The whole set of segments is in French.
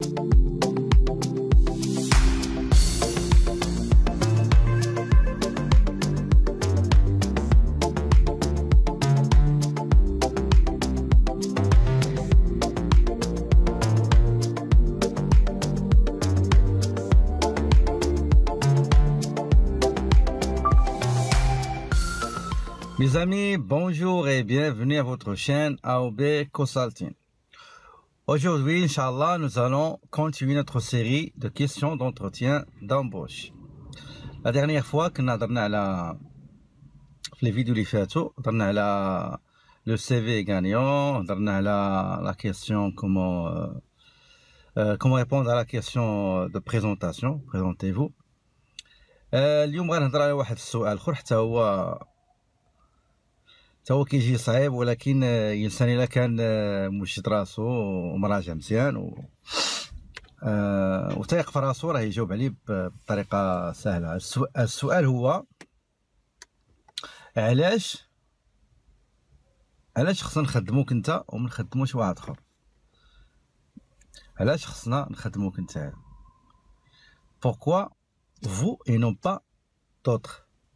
Mes amis, bonjour et bienvenue à votre chaîne AOB Consulting. Aujourd'hui, Inch'Allah, nous allons continuer notre série de questions d'entretien d'embauche. La dernière fois que nous avons les vidéos اللي فاتوا هضرنا على le CV gagnant, هضرنا على la question comment euh, euh, comment répondre à la question de présentation, présentez-vous. اليوم غنهضر على واحد السؤال اخر حتى هو حتى هو كيجي صعيب ولكن الإنسان إلا كان موجد راسو ومراجع مزيان و وتيق في راسو راه يجاوب عليه بطريقة سهلة. السؤال هو علاش علاش خصنا نخدموك أنت وما نخدموش واحد آخر؟ علاش خصنا نخدموك أنت؟ Pourquoi vous et non pas d'autres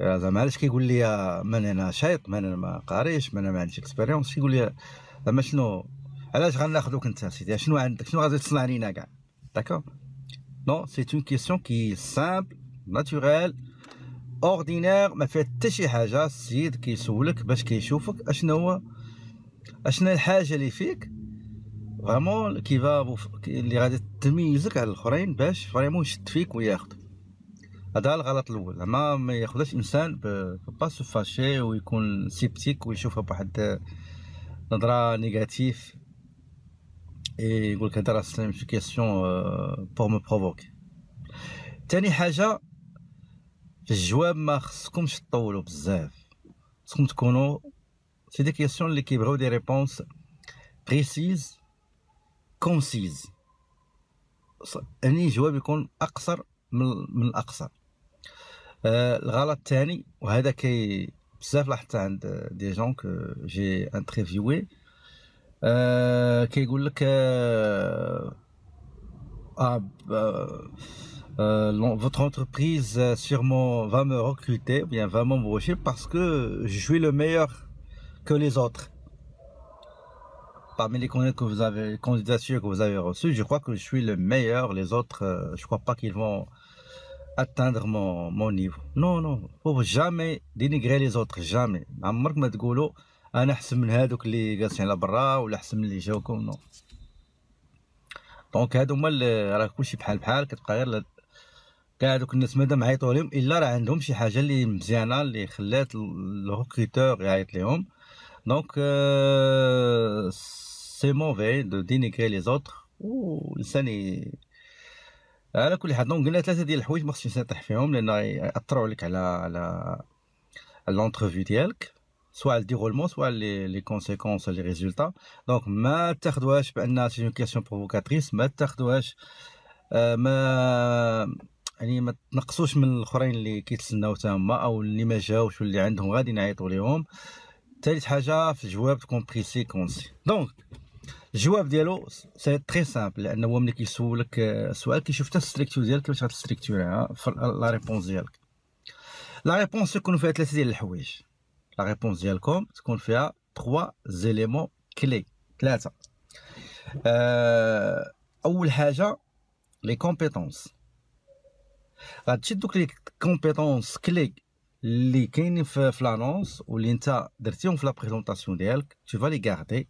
زعما علاش كيقول لي من أنا شايط من أنا ما قاريش من أنا ما عنديش اكسبيريونس كيقول لي زعما شنو؟ علاش غناخذوك أنت سيدي؟ شنو عندك؟ شنو غادي تصنع لينا كاع؟ داكور نو سي اون كيسيون كي سامبل ناتوريل اوردينير ما فيها حتى شي حاجة السيد كيسولك باش كيشوفك اشنو هو اشنو الحاجة اللي فيك فريمون كي اللي غادي تميزك على الاخرين باش فريمون يشد فيك وياخذك هذا الغلط الأول. زعما ما ياخذش إنسان با سو فاشي ويكون سيبتيك ويشوفها بواحد نظرة نيجاتيف اي يقول لك هذا راه سي كيسيون بور مو بروفوكي تاني حاجة في الجواب ما خصكمش تطولوا بزاف. خصكم تكونوا سي دي كيسيون اللي كيبغيو دي ريبونس بريسيز كونسيز يعني الجواب يكون أقصر من, من الأقصر. الغلط الثاني وهذا كي بزاف لاحظت عند دي جون كو جي انترفيوي آه كيقول لك آه آه euh, votre entreprise sûrement va me recruter, bien va m'embaucher parce que je suis le meilleur que les autres. Parmi les candidatures que vous avez, candidatures que vous avez reçues, je crois que je suis le meilleur. Les autres, euh, je crois pas qu'ils vont atteindre mon, mon niveau. Non, non, faut jamais dénigrer les autres, jamais. عمرك ما تقولوا أنا احسن من هذوك اللي جالسين على برا ولا احسن من اللي جاوكم نو دونك هادو هما راه كلشي بحال بحال كتبقى غير كاع هادوك الناس مادام عيطوا لهم الا راه عندهم شي حاجة اللي مزيانه اللي خلات الريكروتور يعيط لهم دونك سي موفي دو دينيغري لي زوتر والانسان على كل حال دونك قلنا ثلاثة ديال الحوايج ما خصنيش نطيح فيهم لأن ياثروا عليك على على لونترفيو ديالك سواء الديرولمون سواء لي لي كونسيكونس لي ريزولتا دونك ما تاخذوهاش بأن سي اون كيسيون بروفوكاتريس ما تاخذوهاش ما يعني ما تنقصوش من الأخرين اللي كيتسناو حتى هما أو اللي ما جاوش واللي عندهم غادي نعيطوا ليهم. ثالث حاجة في الجواب تكون بريسي كونسي دونك الجواب ديالو سي تري سامبل لانه هو ملي كيسولك السؤال كيشوف حتى الستريكتور ديالك كيفاش غتستريكتوريها لا ريبونس ديالك لا ريبونس تكون فيها ثلاثه ديال الحوايج لا ريبونس ديالكم تكون فيها 3 زيليمون كلي ثلاثه أه اول حاجه لي كومبيتونس غتشد دوك لي كومبيتونس كلي اللي كاينين في, في لانونس واللي انت درتيهم في لا بريزونطاسيون ديالك تو فالي غاردي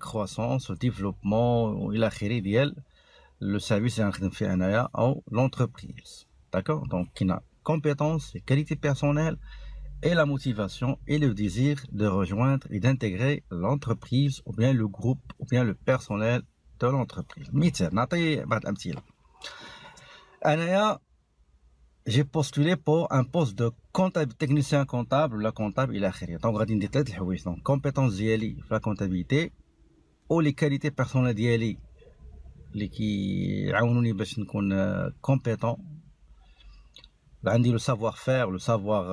croissance au développement والى اخره ديال le service اللي غنخدم فيه انايا او l'entreprise d'accord donc qui a compétences et qualités personnelles et la motivation et le désir de rejoindre et d'intégrer l'entreprise ou bien le groupe ou bien le personnel de l'entreprise مثال نعطي بعض الامثله انايا j'ai postulé pour un poste de comptable technicien comptable ولا comptable الى اخره دونك غادي ندير ثلاث الحوايج دونك compétence ديالي في لا comptabilité او لي كاليتي بيرسونيل ديالي اللي كيعاونوني باش نكون كومبيتون عندي لو سافوار فير لو سافوار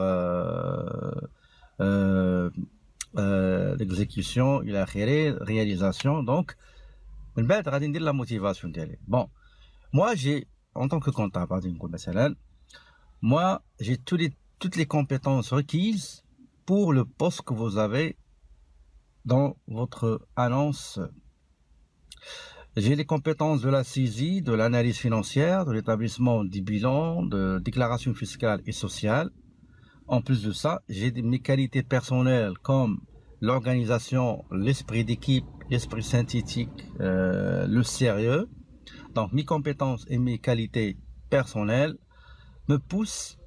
ليكزيكسيون الى اخره رياليزاسيون دونك من بعد غادي ندير لا موتيفاسيون ديالي بون موا جي en tant que comptable غادي نقول مثلا moi j'ai tous les, toutes les compétences requises pour le poste que vous avez dans votre annonce j'ai les compétences de la saisie, de l'analyse financière, de l'établissement du bilan, de déclaration fiscale et sociale. En plus de ça, j'ai mes qualités personnelles comme l'organisation, l'esprit d'équipe, l'esprit synthétique, euh, le sérieux. Donc mes compétences et mes qualités personnelles me poussent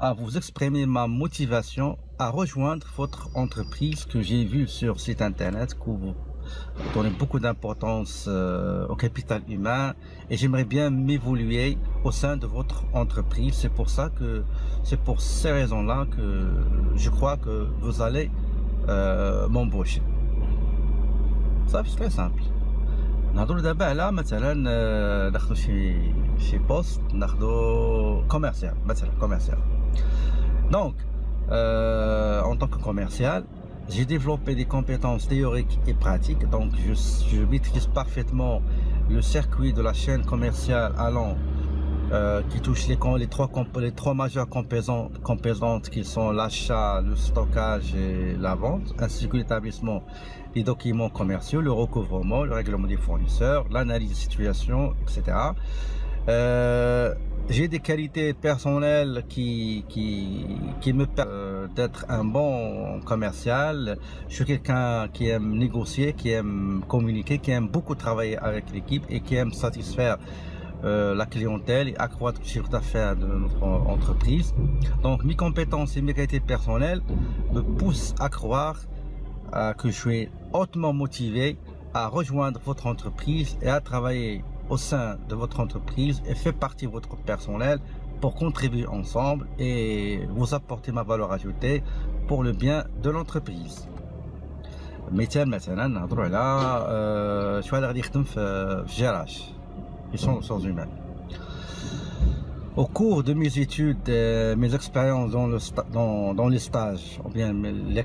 à vous exprimer ma motivation à rejoindre votre entreprise que j'ai vue sur site internet que vous donnez beaucoup d'importance euh, au capital humain et j'aimerais bien m'évoluer au sein de votre entreprise. C'est pour ça que, c'est pour ces raisons-là que je crois que vous allez euh, m'embaucher. Ça, c'est très simple. نهضروا دابا على مثلا ناخذ شي شي بوست ناخذ كوميرسيال مثلا كوميرسيال donc, euh, en tant que commercial, j'ai développé des compétences théoriques et pratiques. Donc, je, maîtrise parfaitement le circuit de la chaîne commerciale allant euh, qui touche les, trois, les majeures composantes, qui sont l'achat, le stockage et la vente, ainsi que l'établissement des documents commerciaux, le recouvrement, le règlement des fournisseurs, l'analyse de situation, etc j'ai des qualités personnelles qui, qui, qui me permettent euh, d'être un bon commercial. Je suis quelqu'un qui aime négocier, qui aime communiquer, qui aime beaucoup travailler avec l'équipe et qui aime satisfaire euh, la clientèle et accroître le chiffre d'affaires de notre entreprise. Donc mes compétences et mes qualités personnelles me poussent à croire euh, que je suis hautement motivé à rejoindre votre entreprise et à travailler au sein de votre entreprise et fait partie de votre personnel pour contribuer ensemble et vous apporter ma valeur ajoutée pour le bien de l'entreprise. مثال مثلا نهضروا على شو هذا غادي يخدم في في جراج sont ressources humaines. Au cours de mes études, euh, mes expériences dans, le dans, dans les stages, ou bien mes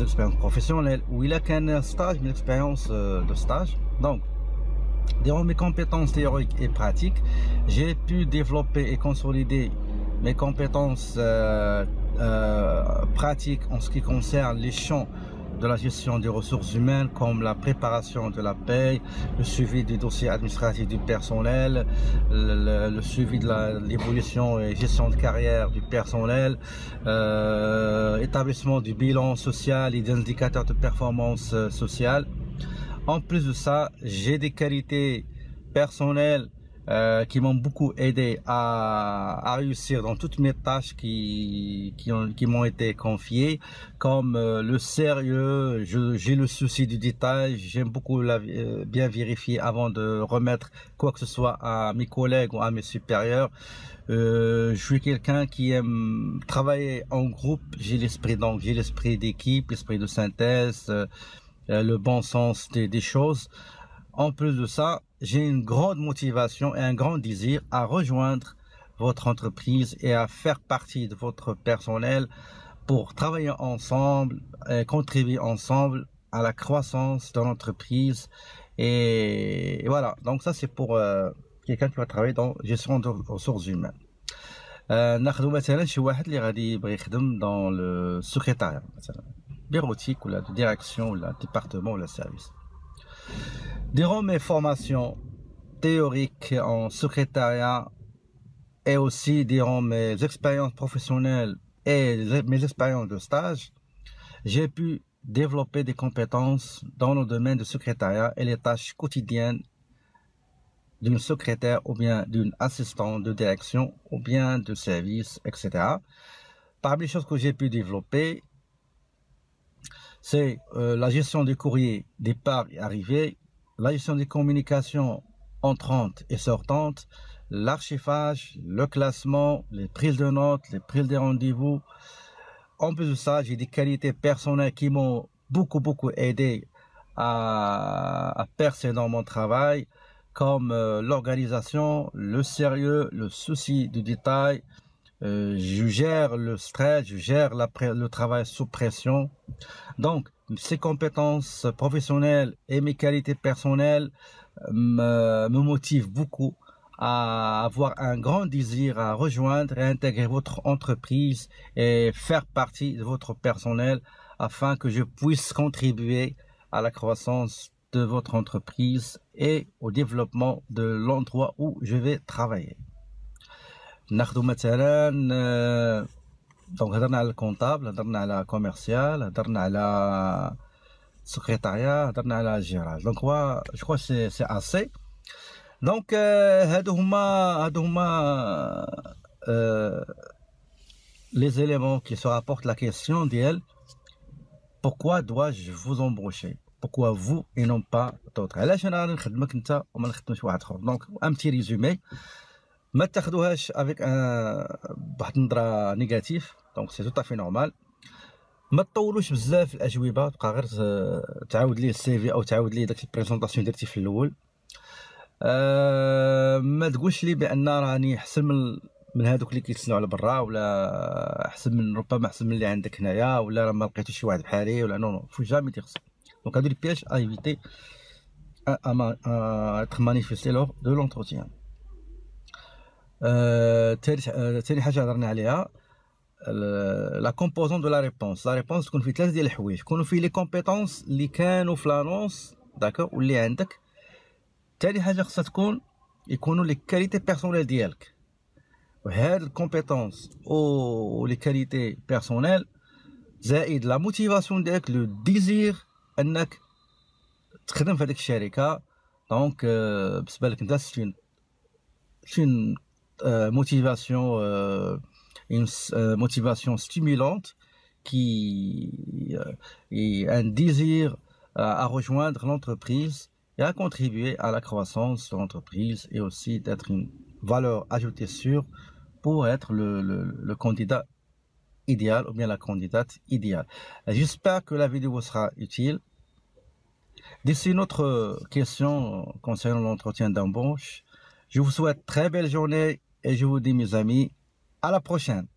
expériences professionnelles, où il a qu'un stage, une expérience euh, de stage. Donc, Durant mes compétences théoriques et pratiques, j'ai pu développer et consolider mes compétences euh, euh, pratiques en ce qui concerne les champs de la gestion des ressources humaines comme la préparation de la paie, le suivi des dossiers administratifs du personnel, le, suivi de l'évolution et gestion de carrière du personnel, euh, établissement du bilan social et des indicateurs de performance sociale. En plus de ça, j'ai des qualités personnelles euh, qui m'ont beaucoup aidé à, réussir dans toutes mes tâches qui, m'ont été confiées, comme euh, le sérieux, j'ai le souci du détail, j'aime beaucoup euh, bien vérifier avant de remettre quoi que ce soit à mes collègues ou à mes supérieurs. je suis quelqu'un qui aime travailler en groupe, j'ai l'esprit donc j'ai l'esprit d'équipe, l'esprit de synthèse, le bon sens des, choses. En plus de ça, j'ai une grande motivation et un grand désir à rejoindre votre entreprise et à faire partie de votre personnel pour travailler ensemble et contribuer ensemble à la croissance de l'entreprise. Et, voilà, donc ça c'est pour euh, quelqu'un qui va travailler dans gestion de ressources humaines. Euh, ناخذ مثلا شي واحد اللي غادي يبغي يخدم dans le secrétariat مثلا bureautique ou la direction ou la département ou la service Durant mes formations théoriques en secrétariat et aussi durant mes expériences professionnelles et mes expériences de stage, j'ai pu développer des compétences dans le domaine du secrétariat et les tâches quotidiennes d'une secrétaire ou bien d'une assistante de direction ou bien de service, etc. Parmi les choses que j'ai pu développer, c'est euh, la gestion des courriers départ et arrivée, la gestion des communications entrantes et sortantes, l'archivage, le classement, les prises de notes, les prises de rendez-vous. En plus de ça, j'ai des qualités personnelles qui m'ont beaucoup, beaucoup aidé à, percer dans mon travail, comme euh, l'organisation, le sérieux, le souci du détail. Euh, je gère le stress, je gère le travail sous pression. Donc, ces compétences professionnelles et mes qualités personnelles me, me motivent beaucoup à avoir un grand désir à rejoindre et intégrer votre entreprise et faire partie de votre personnel afin que je puisse contribuer à la croissance de votre entreprise et au développement de l'endroit où je vais travailler. ناخذ مثلا دونك هضرنا على الكونطابل هضرنا على كوميرسيال هضرنا على سكرتاريا هضرنا على جيراج دونك هو جو كوا سي سي اسي دونك هادو هما هادو هما les éléments qui se rapportent la question d'elle pourquoi dois-je vous embaucher pourquoi vous et non pas d'autres علاش انا غادي نخدمك انت وما نخدمش واحد اخر دونك ان بتي ريزومي ما تاخذوهاش افيك بواحد النظرة نيجاتيف دونك سي تو نورمال ما تطولوش بزاف الأجوبة تبقى غير تعاود ليه السي في أو تعاود ليه داك البريزونطاسيون درتي في الأول. أه ما تقولش لي بأن راني أحسن من من هذوك اللي كيتسناو على برا ولا أحسن من ربما أحسن من اللي عندك هنايا ولا ما لقيتوش شي واحد بحالي ولا نو نو فو جامي سا دونك هادو لي بياج ا ايفيتي ا اتر مانيفيستي لور دو لونتروتيان ثاني حاجة هضرنا عليها. لا كومبوزون دو لا ريبونس لا ريبونس تكون فيه ثلاثة ديال الحوايج. يكونوا فيه لي كومبيتونس اللي كانوا في لانونس داكوغ واللي عندك. ثاني حاجة خصها تكون يكونوا لي كاليتي بيرسونيل ديالك. وهاد الكومبيتونس أو لي كاليتي بيرسونيل زائد لا موتيفاسيون ديالك لو ديزير أنك تخدم في هذيك الشركة. دونك بالنسبة لك أنت euh, motivation, euh, une euh, motivation stimulante qui est un désir à rejoindre l'entreprise et à contribuer à la croissance de l'entreprise et aussi d'être une valeur ajoutée sûre pour être le, le, candidat idéal ou bien la candidate idéale. J'espère que la vidéo sera utile. D'ici notre question concernant l'entretien d'embauche, je vous souhaite très belle journée et je vous dis mes amis, à la prochaine.